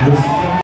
Yes.